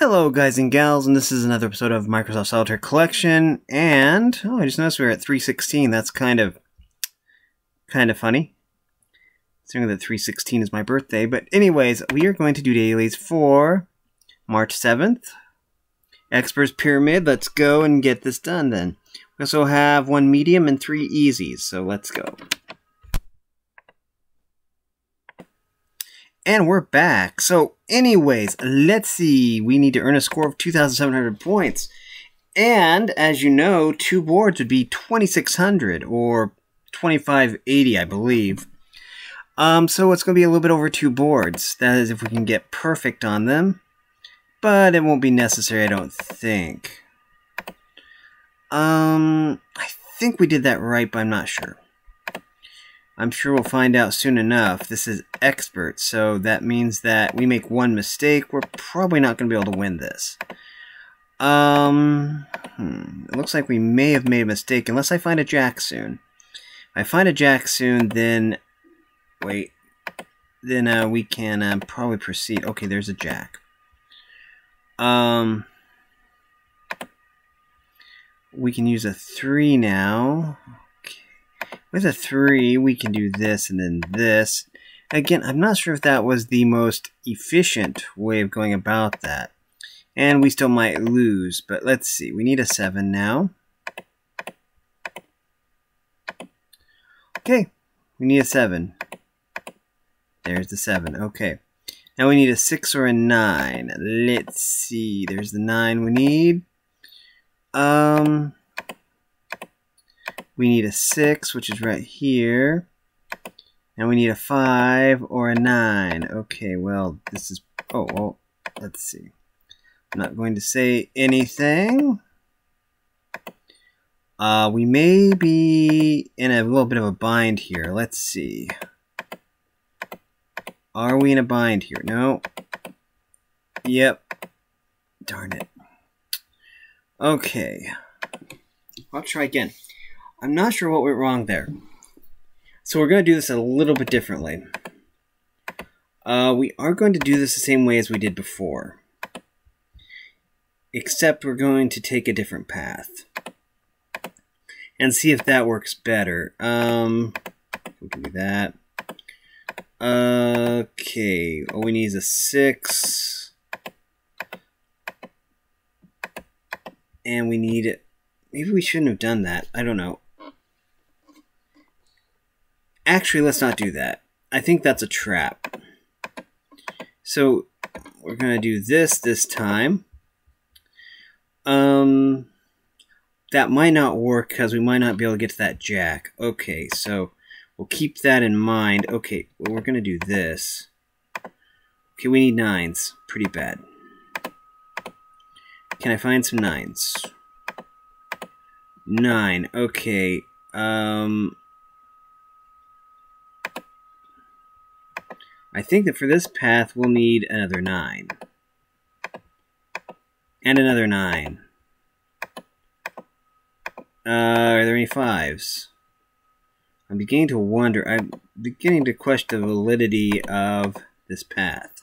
Hello, guys and gals, and this is another episode of Microsoft Solitaire Collection. And oh, I just noticed we are at 316. That's kind of, kind of funny. Considering that 316 is my birthday. But anyways, we are going to do dailies for March 7th. Experts Pyramid. Let's go and get this done then. We also have one medium and three easies. So let's go. And we're back. So, anyways, let's see. We need to earn a score of 2,700 points. And, as you know, two boards would be 2,600 or 2,580, I believe. Um, so it's going to be a little bit over two boards. That is if we can get perfect on them. But it won't be necessary, I don't think. Um, I think we did that right, but I'm not sure. I'm sure we'll find out soon enough. This is expert, so that means that we make one mistake, we're probably not going to be able to win this. Um, hmm, it looks like we may have made a mistake, unless I find a jack soon. If I find a jack soon, then... Wait. Then uh, we can uh, probably proceed. Okay, there's a jack. Um... We can use a 3 now. With a 3, we can do this and then this. Again, I'm not sure if that was the most efficient way of going about that. And we still might lose, but let's see. We need a 7 now. Okay, we need a 7. There's the 7. Okay. Now we need a 6 or a 9. Let's see. There's the 9 we need. Um, we need a 6, which is right here. And we need a 5 or a 9. Okay, well, this is... Oh, well, let's see. I'm not going to say anything. Uh, we may be in a little bit of a bind here. Let's see. Are we in a bind here? No. Yep. Darn it. Okay. I'll try again. I'm not sure what went wrong there. So we're going to do this a little bit differently. Uh, we are going to do this the same way as we did before. Except we're going to take a different path. And see if that works better. Um, we can do that. Okay, all we need is a 6. And we need. Maybe we shouldn't have done that. I don't know. Actually, let's not do that. I think that's a trap. So, we're going to do this this time. Um, that might not work because we might not be able to get to that jack. Okay, so we'll keep that in mind. Okay, well, we're going to do this. Okay, we need nines. Pretty bad. Can I find some nines? Nine. Okay. Um, I think that for this path, we'll need another 9. And another 9. Uh, are there any 5s? I'm beginning to wonder, I'm beginning to question the validity of this path.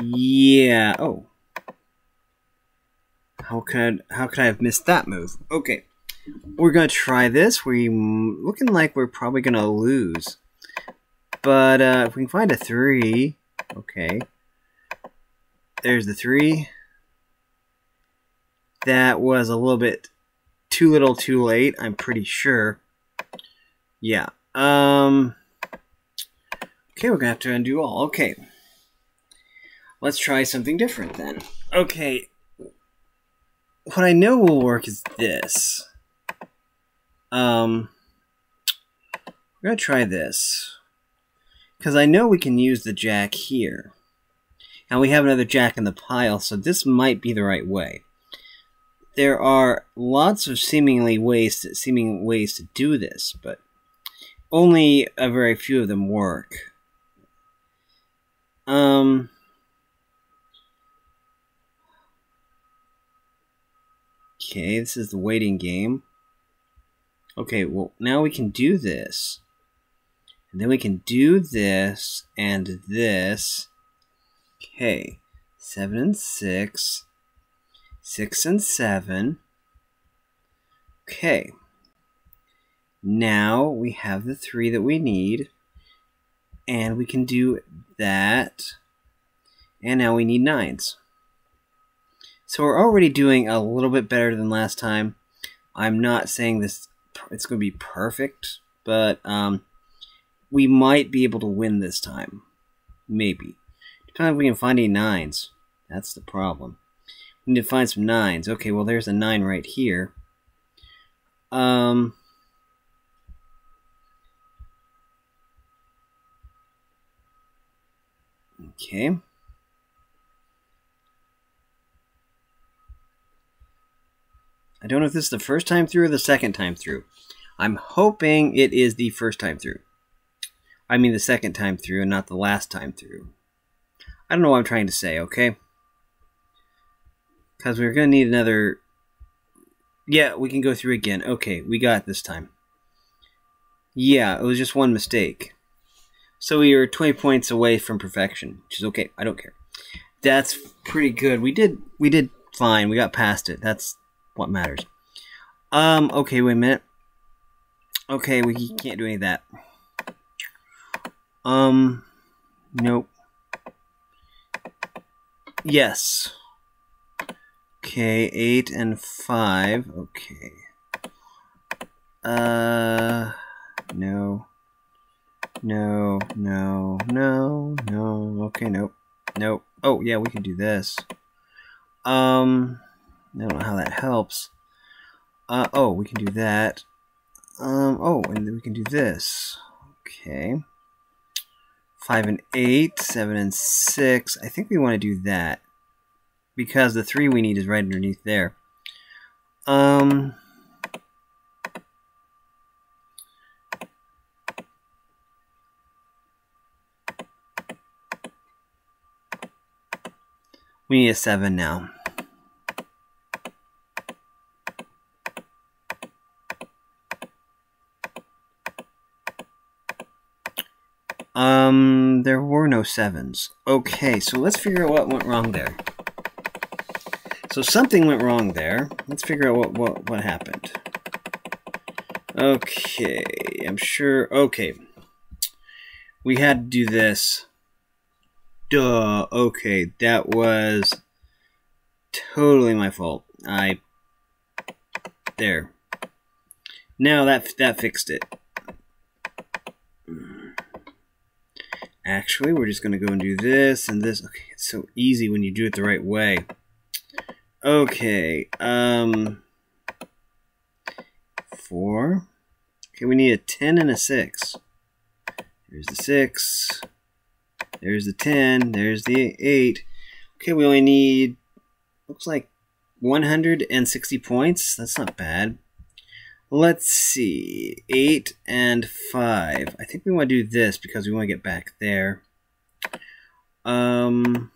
Yeah, oh. How could, how could I have missed that move? Okay, we're going to try this. We're looking like we're probably going to lose. But uh, if we can find a 3, okay. There's the 3. That was a little bit too little too late, I'm pretty sure. Yeah. Um, okay, we're going to have to undo all. Okay. Let's try something different then. Okay. What I know will work is this. Um, we're going to try this. Because I know we can use the jack here. And we have another jack in the pile, so this might be the right way. There are lots of seemingly ways to, seeming ways to do this, but only a very few of them work. Um, okay, this is the waiting game. Okay, well, now we can do this. And then we can do this and this. Okay. seven and six, six and seven. Okay. Now we have the three that we need, and we can do that. And now we need nines. So we're already doing a little bit better than last time. I'm not saying this it's going to be perfect, but um, we might be able to win this time. Maybe. Depending if we can find any nines. That's the problem. We need to find some nines. Okay, well, there's a nine right here. Um... Okay. I don't know if this is the first time through or the second time through. I'm hoping it is the first time through. I mean the second time through and not the last time through. I don't know what I'm trying to say, okay? Because we're going to need another... Yeah, we can go through again. Okay, we got it this time. Yeah, it was just one mistake. So we are 20 points away from perfection, which is okay. I don't care. That's pretty good. We did we did fine. We got past it. That's what matters. Um, okay, wait a minute. Okay, we can't do any of that. Um, nope. Yes. Okay, 8 and 5. Okay. Uh, no. No, no, no, no. Okay, nope. Nope. Oh, yeah, we can do this. Um, I don't know how that helps. Uh, oh, we can do that. Um, oh, and then we can do this. Okay. 5 and 8, 7 and 6. I think we want to do that. Because the 3 we need is right underneath there. Um... We need a 7 now. Um, there were no sevens. Okay, so let's figure out what went wrong there. So something went wrong there. Let's figure out what, what, what happened. Okay, I'm sure. Okay. We had to do this. Duh. Okay, that was totally my fault. I. There. Now that that fixed it. Actually, we're just going to go and do this and this. Okay, it's so easy when you do it the right way. Okay, um... Four. Okay, we need a 10 and a 6. There's the 6. There's the 10. There's the 8. Okay, we only need, looks like 160 points. That's not bad. Let's see, 8 and 5. I think we want to do this because we want to get back there. Um.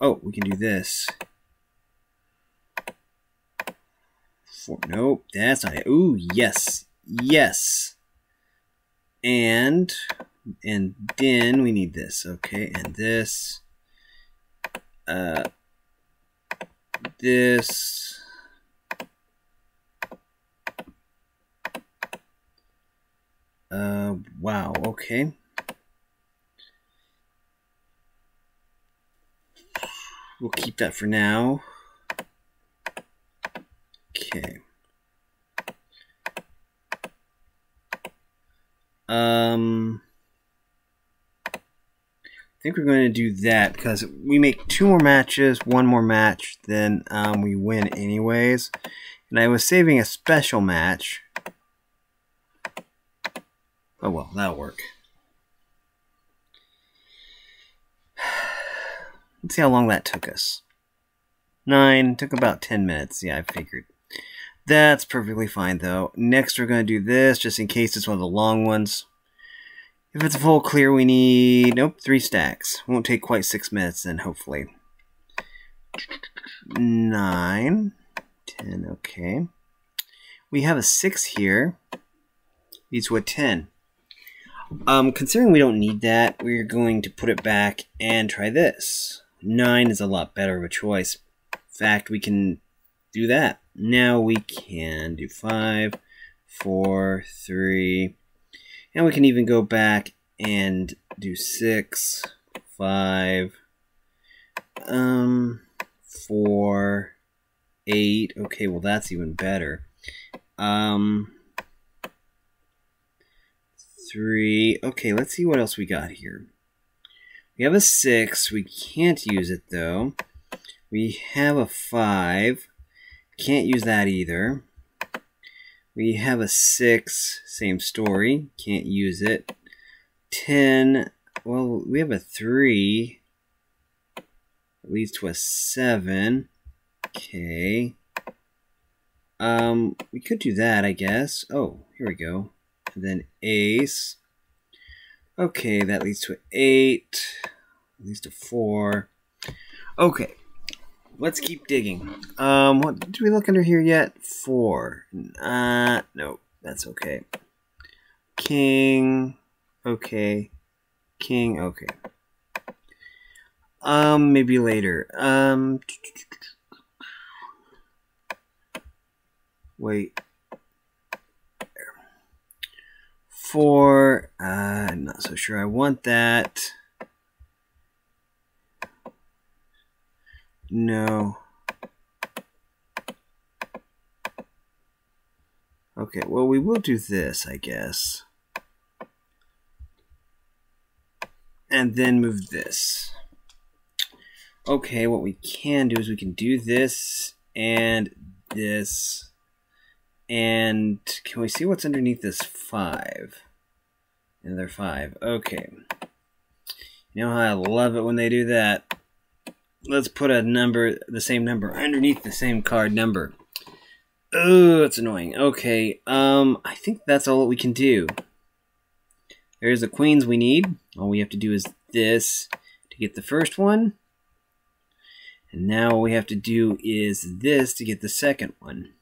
Oh, we can do this. Four, nope, that's not it. Ooh, yes, yes. And, and then we need this, okay, and this. Uh, this Uh, wow, okay. We'll keep that for now. Okay. Um, I think we're going to do that because we make two more matches, one more match, then um, we win anyways. And I was saving a special match Oh well, that'll work. Let's see how long that took us. Nine, took about 10 minutes. Yeah, I figured. That's perfectly fine, though. Next, we're going to do this, just in case it's one of the long ones. If it's full clear, we need, nope, three stacks. Won't take quite six minutes then, hopefully. Nine, ten, okay. We have a six here. Leads to a ten. Um, considering we don't need that, we're going to put it back and try this. 9 is a lot better of a choice. In fact, we can do that. Now we can do 5, 4, 3, and we can even go back and do 6, 5, um, 4, 8. Okay, well that's even better. Um, 3. Okay, let's see what else we got here. We have a 6. We can't use it, though. We have a 5. Can't use that either. We have a 6. Same story. Can't use it. 10. Well, we have a 3. It leads to a 7. Okay. Um, we could do that, I guess. Oh, here we go. Then ace. Okay, that leads to 8. Leads to 4. Okay. Let's keep digging. Um, what did we look under here yet? 4. Uh, no, that's okay. King. Okay. King, okay. Um, maybe later. Um, wait. Four, uh, I'm not so sure I want that. No. Okay, well, we will do this, I guess. And then move this. Okay, what we can do is we can do this and this. And can we see what's underneath this 5? Another 5. Okay. You know how I love it when they do that. Let's put a number, the same number, underneath the same card number. Oh, it's annoying. Okay, um, I think that's all that we can do. There's the queens we need. All we have to do is this to get the first one. And now all we have to do is this to get the second one.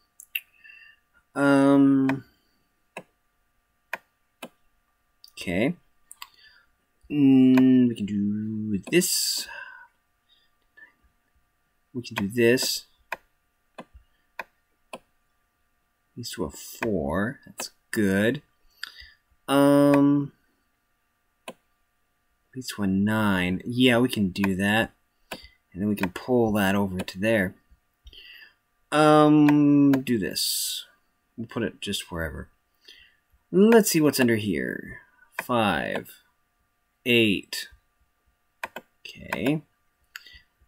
Um. Okay. Mm, we can do this. We can do this. These to a four. That's good. Um. Leads to a nine. Yeah, we can do that. And then we can pull that over to there. Um, do this. We'll put it just wherever. Let's see what's under here. Five. Eight. Okay.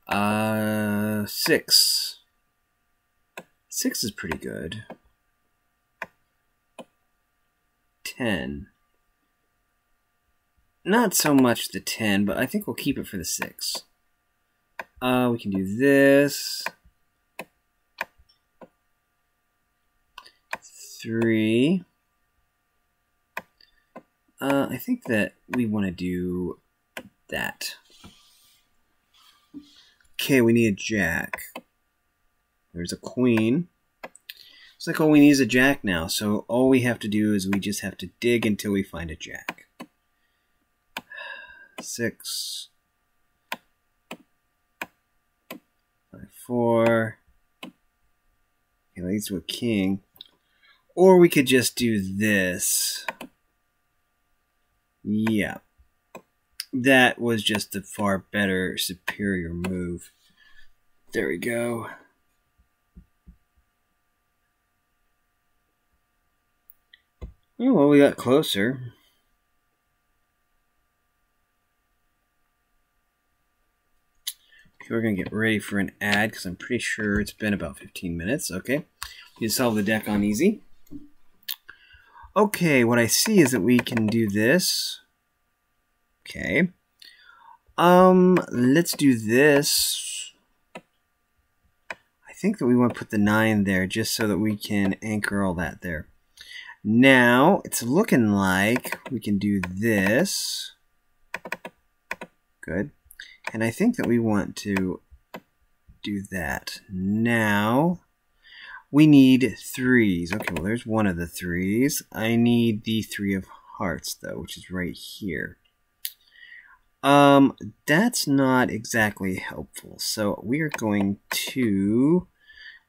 Uh, six. Six is pretty good. Ten. Not so much the ten, but I think we'll keep it for the six. Uh, we can do this. Three. Uh, I think that we want to do that. Okay, we need a jack. There's a queen. It's like all we need is a jack now, so all we have to do is we just have to dig until we find a jack. Six. Five, four. Okay, leads to a king. Or we could just do this. Yeah. That was just a far better, superior move. There we go. Oh, well, we got closer. Okay, we're going to get ready for an ad because I'm pretty sure it's been about 15 minutes. Okay. You solve the deck on easy. Okay, what I see is that we can do this. Okay. Um, let's do this. I think that we want to put the 9 there just so that we can anchor all that there. Now, it's looking like we can do this. Good. And I think that we want to do that. Now, we need threes. Okay, well, there's one of the threes. I need the three of hearts, though, which is right here. Um, that's not exactly helpful. So we are going to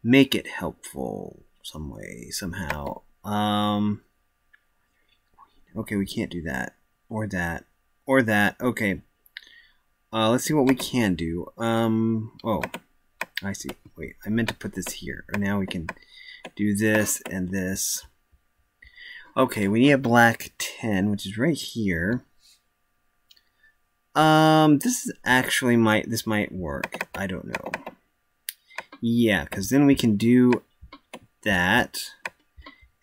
make it helpful some way, somehow. Um, okay, we can't do that. Or that. Or that. Okay. Uh, let's see what we can do. Um, oh, I see. Wait, I meant to put this here. Now we can do this and this. Okay, we need a black 10, which is right here. Um, this is actually might this might work. I don't know. Yeah, because then we can do that,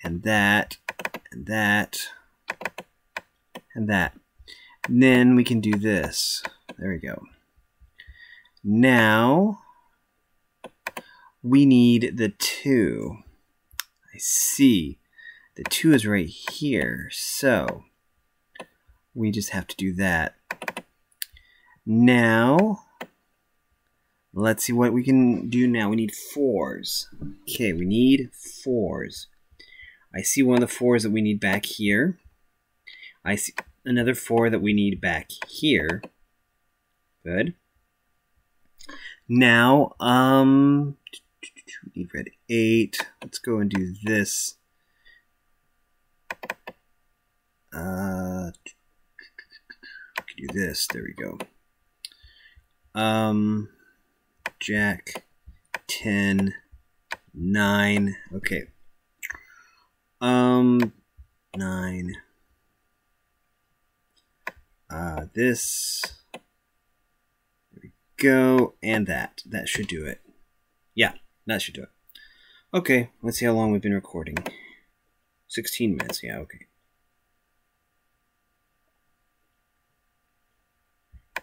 and that, and that, and that. And then we can do this. There we go. Now, we need the 2. I see. The 2 is right here, so we just have to do that. Now, let's see what we can do now. We need 4s. Okay, we need 4s. I see one of the 4s that we need back here. I see another 4 that we need back here. Good. Now, um, red 8. Let's go and do this. Uh, do this. There we go. Um, Jack, 10, 9. Okay. Um, 9. Uh, this. There we go. And that. That should do it. Yeah, that should do it. Okay, let's see how long we've been recording. 16 minutes. Yeah, okay.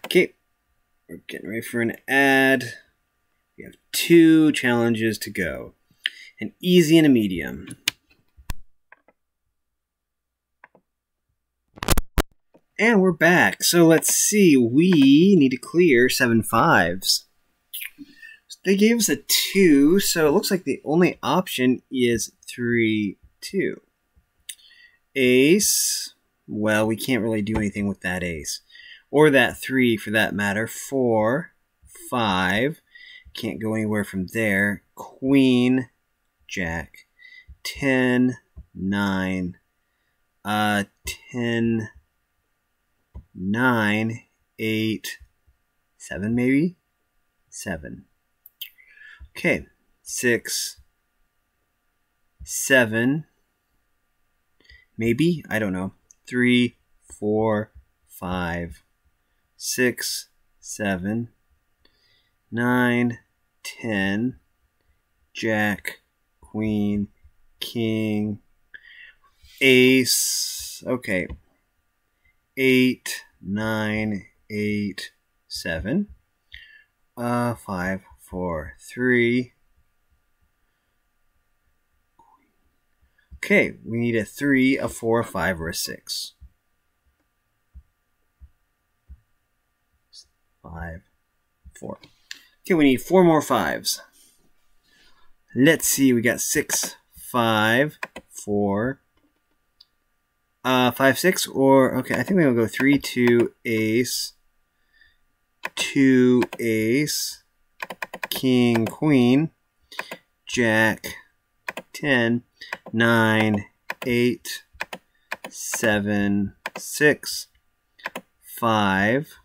Okay, we're getting ready for an ad. We have two challenges to go an easy and a medium. And we're back. So let's see. We need to clear seven fives. They gave us a two, so it looks like the only option is three, two. Ace. Well, we can't really do anything with that ace or that 3 for that matter. 4, 5, can't go anywhere from there. Queen, Jack, 10, 9, uh, 10, 9, 8, 7 maybe? 7. Okay, 6, 7, maybe? I don't know. 3, 4, 5, six, seven, nine, ten, jack, queen, king, ace. Okay. Eight, nine, eight, seven. Uh, five, four, three. Okay, we need a three, a four, a five, or a six. five, four. Okay, we need four more fives. Let's see, we got six, five, four, uh, five, six, or, okay, I think we're to go three, two, ace, two, ace, king, queen, jack, ten, nine, eight, seven, six, five,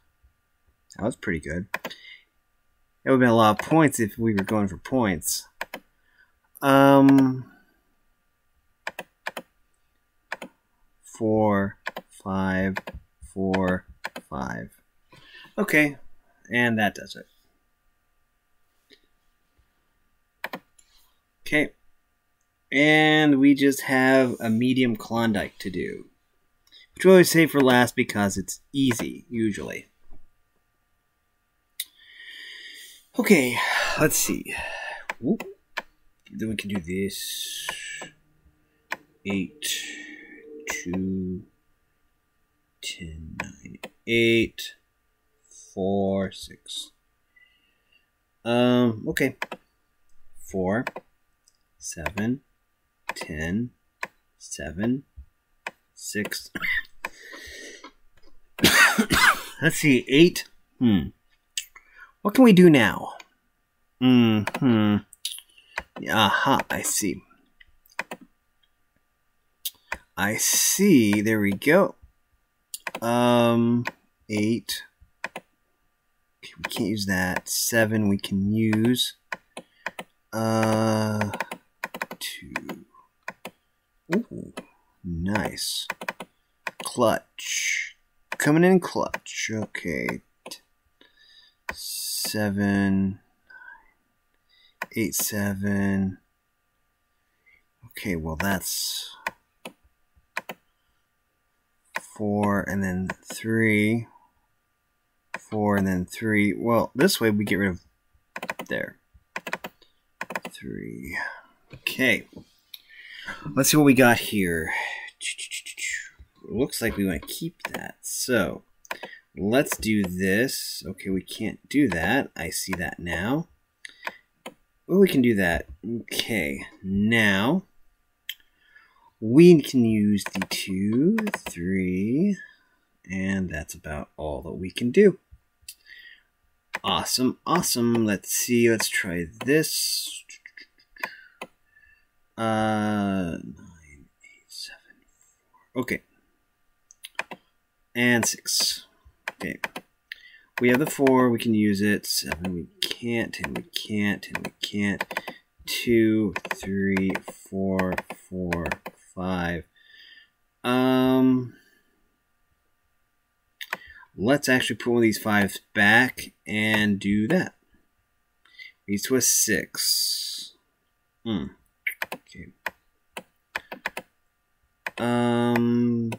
that was pretty good. It would have been a lot of points if we were going for points. Um, four, five, four, five. Okay, and that does it. Okay, and we just have a medium Klondike to do, which we always save for last because it's easy, usually. Okay, let's see. Whoop. Then we can do this. Eight, two, ten, nine, eight, four, six. Um, okay. Four, seven, ten, seven, six, Let's see, eight. Hmm. What can we do now? Hmm. Hmm. Aha, I see. I see. There we go. Um, eight. Okay, we can't use that. Seven we can use. Uh, two. Ooh, nice. Clutch. Coming in clutch. Okay. Seven. Eight, seven. Okay, well that's four and then three. Four and then three. Well, this way we get rid of there. Three. Okay. Let's see what we got here. Looks like we want to keep that. So let's do this. Okay, we can't do that. I see that now. Well, we can do that. Okay, now we can use the two, three, and that's about all that we can do. Awesome, awesome. Let's see, let's try this. Uh, nine, eight, seven, four. Okay. And six. Okay. We have the four, we can use it. Seven, we can't, and we can't, and we can't. Two, three, four, four, five. Um, let's actually put one of these fives back and do that. Leads to a six. Hmm. Okay. Um,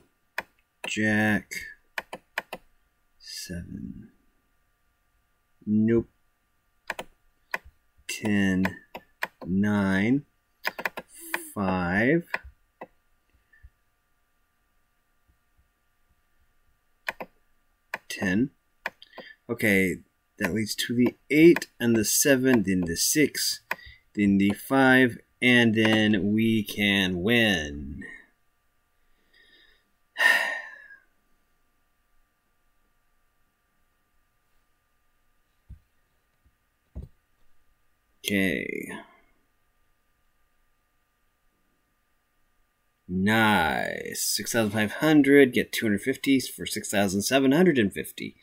Jack. Seven. Nope. Ten. Nine. Five. Ten. Okay, that leads to the eight and the seven, then the six, then the five, and then we can win. Okay. Nice. 6,500. Get 250 for 6,750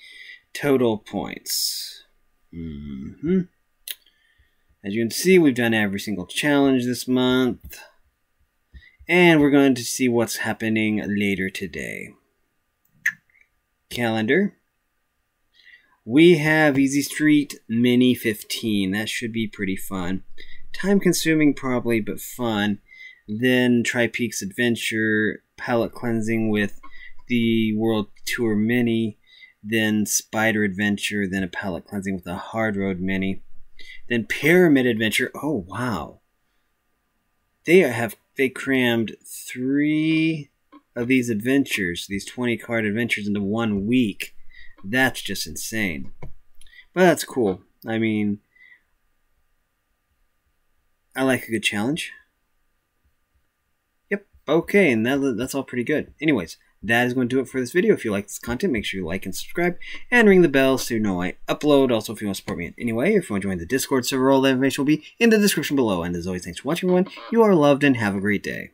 total points. Mm hmm As you can see, we've done every single challenge this month. And we're going to see what's happening later today. Calendar. We have Easy Street Mini 15. That should be pretty fun. Time consuming, probably, but fun. Then Tri Peaks Adventure, palate cleansing with the World Tour Mini. Then Spider Adventure, then a palate cleansing with a Hard Road Mini. Then Pyramid Adventure. Oh, wow. They have they crammed three of these adventures, these 20 card adventures, into one week. That's just insane. But that's cool. I mean, I like a good challenge. Yep. Okay, and that, that's all pretty good. Anyways, that is going to do it for this video. If you like this content, make sure you like and subscribe and ring the bell so you know I upload. Also, if you want to support me in any way, if you want to join the Discord server, all that information will be in the description below. And as always, thanks for watching, everyone. You are loved and have a great day.